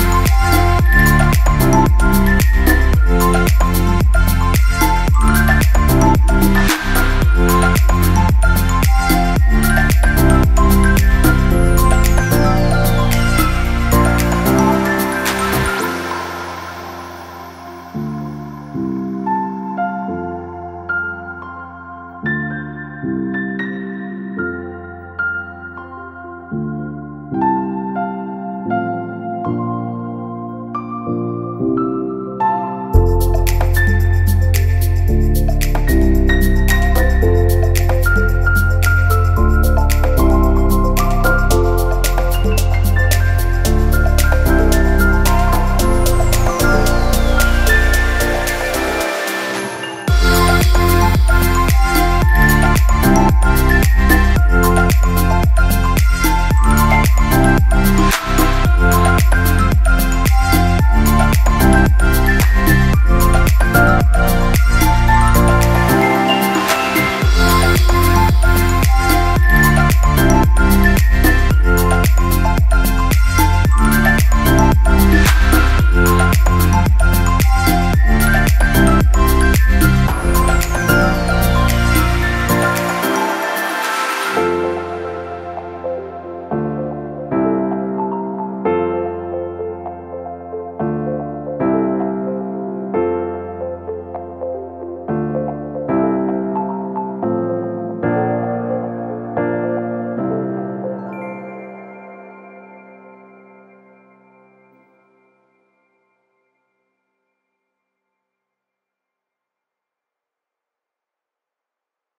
you.